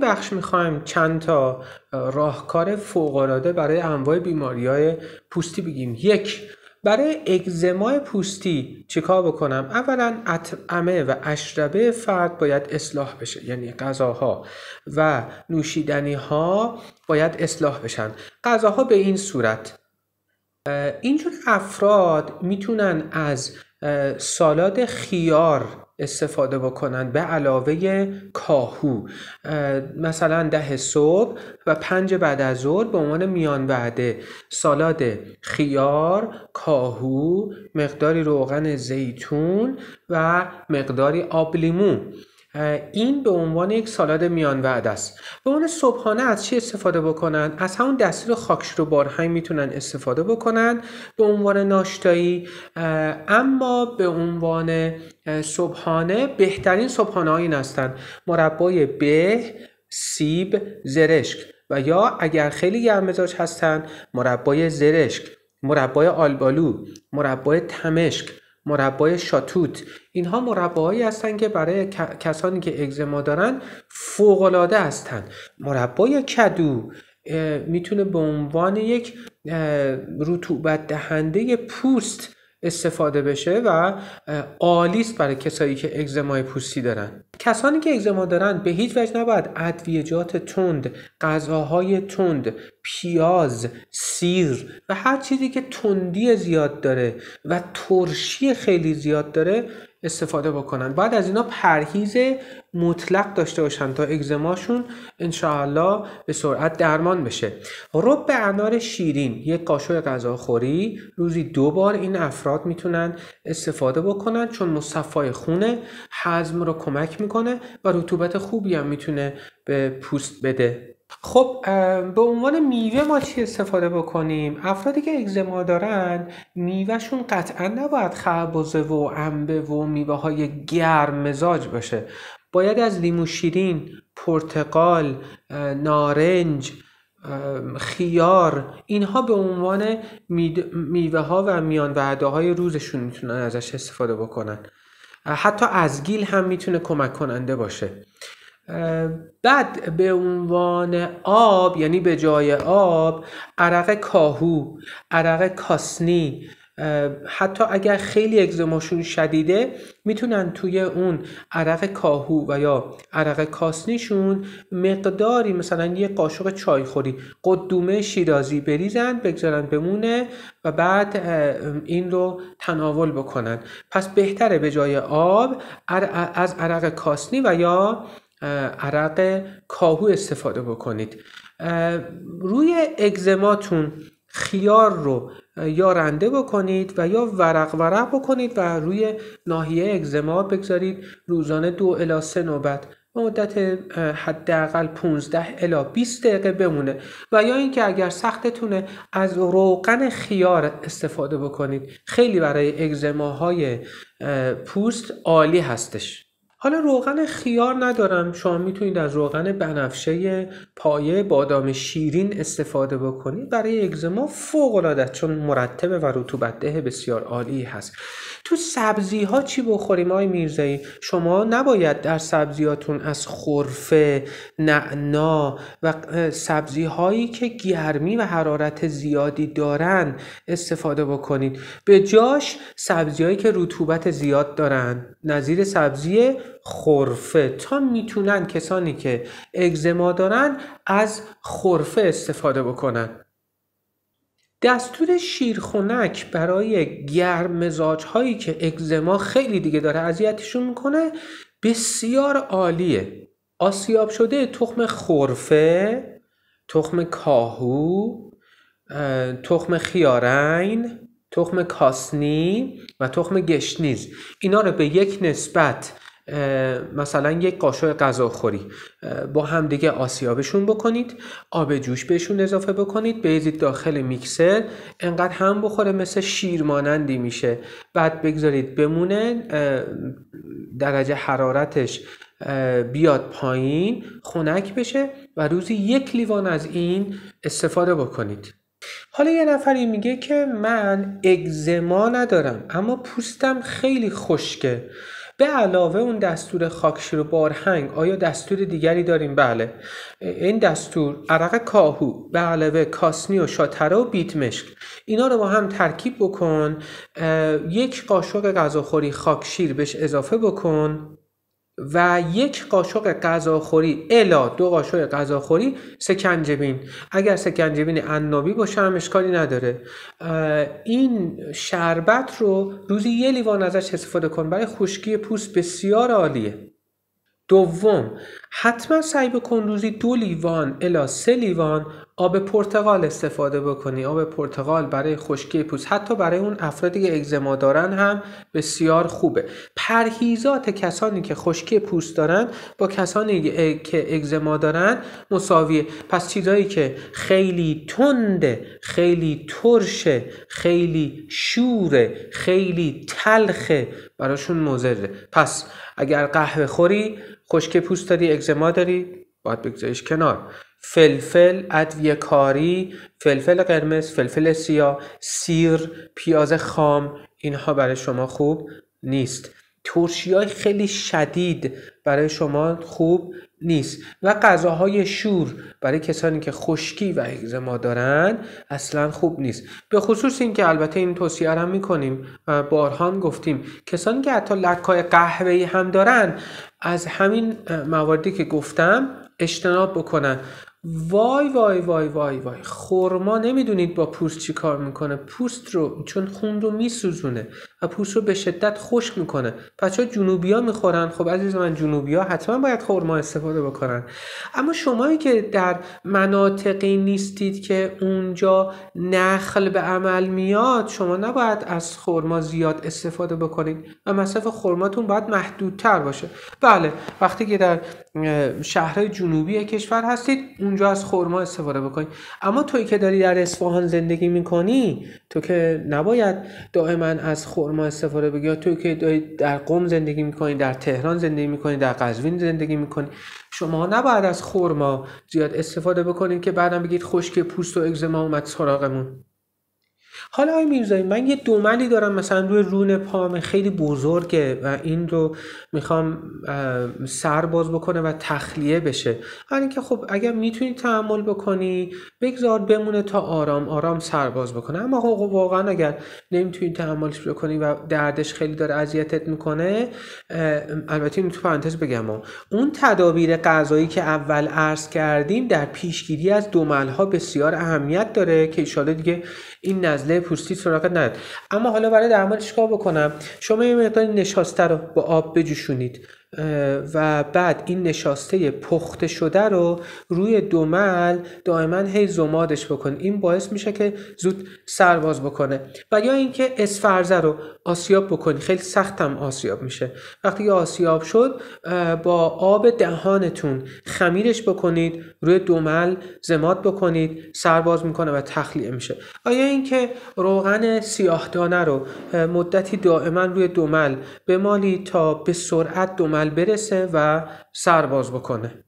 بخش می‌خوایم. چند تا راهکار فوقالعاده برای انواع بیماری های پوستی بگیم. یک برای اگزمای پوستی چیکار بکنم؟ اولا اطعمه و اشربه فرد باید اصلاح بشه یعنی غذاها و نوشیدنی ها باید اصلاح بشن. غذاها به این صورت. اینجور افراد می‌تونن از سالاد خیار استفاده بکنن به علاوه کاهو. مثلا ده صبح و پنج بعد از ظهر به عنوان میان وعده. سالاد خیار کاهو مقداری روغن زیتون و مقداری آب لیمو. این به عنوان یک سالاد میان وعده است. به عنوان صبحانه از چی استفاده بکنن؟ از همون دستور خاکشرو بارهنگ می‌تونن استفاده بکنن به عنوان ناشتایی. اما به عنوان صبحانه بهترین صبحانه ها این هستن. مربای به سیب زرشک. و یا اگر خیلی گرم مزاج هستن مربای زرشک مربای آلبالو مربای تمشک. مربای شاتوت. اینها مرباهایی هستند که برای کسانی که اگزما دارن فوق العاده هستند مربای کدو می‌تونه به عنوان یک رطوبت دهنده پوست استفاده بشه و عالی برای کسایی که اگزمای پوستی دارن. کسانی که اگزما دارن به هیچ وجه نباید ادویجات تند غذاهای تند پیاز سیر و هر چیزی که تندی زیاد داره و ترشی خیلی زیاد داره استفاده بکنن. بعد از اینا پرهیز مطلق داشته باشن تا اگزماشون انشاءالله به سرعت درمان بشه. رب انار شیرین یک قاشق غذاخوری. روزی دو بار این افراد می‌تونن استفاده بکنن چون مصفای خونه هضم رو کمک می‌کنه و رطوبت خوبی هم می‌تونه به پوست بده. خب به عنوان میوه ما چی استفاده بکنیم؟ افرادی که اگزما دارن میوهشون قطعا نباید خربزه و انبه و میوه های گرم مزاج باشه. باید از لیمو شیرین پرتقال نارنج خیار اینها به عنوان میوه ها و میان وعده های روزشون می‌تونن ازش استفاده بکنن. حتی از گیل هم می‌تونه کمک کننده باشه. بعد به عنوان آب یعنی به جای آب عرق کاهو عرق کاسنی حتی اگر خیلی اگزماشون شدیده می‌تونن توی اون عرق کاهو و یا عرق کاسنیشون مقداری مثلا یه قاشق چایخوری قدومه شیرازی بریزن بگذارن بمونه و بعد این رو تناول بکنن. پس بهتره به جای آب از عرق کاسنی و یا عرق کاهو استفاده بکنید. روی اگزماتون خیار رو یا رنده بکنید و یا ورق ورق بکنید و روی ناحیه اگزما بگذارید. روزانه دو الا سه نوبت. مدت حداقل 15 الا 20 دقیقه بمونه. و یا اینکه اگر سختتونه از روغن خیار استفاده بکنید. خیلی برای اگزماهای پوست عالی هستش. حالا روغن خیار ندارم. شما می‌تونید از روغن بنفشه پایه بادام شیرین استفاده بکنید. برای اگزما فوق العاده چون مرتبه و رطوبت ده بسیار عالی هست. تو سبزی ها چی بخوریم آقای میرزایی؟ شما نباید در سبزیاتون از خرفه نعنا و سبزی هایی که گرمی و حرارت زیادی دارن استفاده بکنید. به جاش سبزی هایی که رطوبت زیاد دارن. نظیر سبزی خرفه. تا می‌تونن کسانی که اگزما دارن از خرفه استفاده بکنن. دستور شیرخونک برای گرم مزاج هایی که اگزما خیلی دیگه داره اذیتشون می‌کنه بسیار عالیه. آسیاب شده تخم خرفه تخم کاهو تخم خیارین تخم کاسنی و تخم گشنیز. اینا رو به یک نسبت مثلا یک قاشق غذاخوری. با همدیگه آسیابشون بکنید آب جوش بهشون اضافه بکنید بریزید داخل میکسر انقدر هم بخوره مثل شیر مانندی میشه. بعد بگذارید بمونه درجه حرارتش بیاد پایین خنک بشه و روزی یک لیوان از این استفاده بکنید. حالا یه نفری میگه که من اگزما ندارم اما پوستم خیلی خشکه. به علاوه اون دستور خاکشیر و بارهنگ آیا دستور دیگری داریم؟ بله. این دستور عرق کاهو به علاوه کاسنی و شاتره و بیت مشک. اینا رو با هم ترکیب بکن یک قاشق غذاخوری خاکشیر بهش اضافه بکن. و یک قاشق غذاخوری الا دو قاشق غذاخوری سکنجبین. اگر سکنجبین عنابی باشه هم اشکالی نداره. این شربت رو روزی یه لیوان ازش استفاده کن برای خشکی پوست بسیار عالیه. دوم حتما سعی بکن روزی دو لیوان الا سه لیوان آب پرتقال استفاده بکنی. آب پرتقال برای خشکی پوست. حتی برای اون افرادی که اگزما دارن هم بسیار خوبه. پرهیزات کسانی که خشکی پوست دارن با کسانی که اگزما دارن مساویه. پس چیزایی که خیلی تنده خیلی ترشه خیلی شوره خیلی تلخه براشون مضره. پس اگر قهوه خوری خشک پوست داری اگزما داری باید بگذاریش کنار. فلفل ادویه کاری فلفل قرمز فلفل سیاه سیر پیاز خام اینها برای شما خوب نیست. ترشی های خیلی شدید برای شما خوب نیست. و غذاهای شور برای کسانی که خشکی و اگزما دارن اصلا خوب نیست. به خصوص اینکه البته این توصیه هم می‌کنیم بارها گفتیم. کسانی که حتی لکای قهوه‌ای هم دارن از همین مواردی که گفتم اجتناب بکنن. وای وای وای وای وای. خورما نمی‌دونید با پوست چی کار می‌کنه. پوست رو چون خون رو میسوزونه. و پوست رو به شدت خشک می‌کنه. بچه ها جنوبی ها می‌خورن. خب عزیز من جنوبی ها حتما باید خورما استفاده بکنن. اما شمایی که در مناطقی نیستید که اونجا نخل به عمل میاد شما نباید از خورما زیاد استفاده بکنید. و مصرف خورماتون باید محدودتر باشه. بله وقتی که در شهرهای جنوبی کشور هستید اونجا از خورما استفاده بکنید. اما توی که داری در اصفهان زندگی می‌کنی تو که نباید دائما از خورما استفاده بگی توی که داری در قم زندگی می‌کنی در تهران زندگی می‌کنی در قزوین زندگی می‌کنی شما نباید از خورما زیاد استفاده بکنید که بعدم بگید خشک پوست و اگزما اومد سراغمون. حالا آقای میرزایی من یه دوملی دارم مثلا روی رون پام خیلی بزرگه و این رو می‌خوام سر باز بکنه و تخلیه بشه. حالا که خب اگر می‌تونی تحمل بکنی بگذار بمونه تا آرام آرام سر باز بکنه. اما خب واقعا اگر نمی‌تونی تحملش بکنی و دردش خیلی داره اذیتت می‌کنه البته این تو پرانتز بگم اون تدابیر غذایی که اول عرض کردیم در پیشگیری از دومل ها بسیار اهمیت داره که ایشالا دیگه این نزله پوستی سراغ نداد اما حالا برای درمان چیکار بکنم. شما یه مقدار نشاسته رو با آب بجوشونید. و بعد این نشاسته پخته شده رو روی دومل دائما هی زمادش بکن. این باعث میشه که زود سرباز بکنه. و یا اینکه اسفرزه رو آسیاب بکنی. خیلی سختم آسیاب میشه. وقتی آسیاب شد با آب دهانتون خمیرش بکنید روی دومل زماد بکنید سرباز می‌کنه و تخلیه میشه. آیا اینکه روغن سیاه دانه رو مدتی دائما روی دومل بمالید تا به سرعت دومل برسه و سرباز بکنه.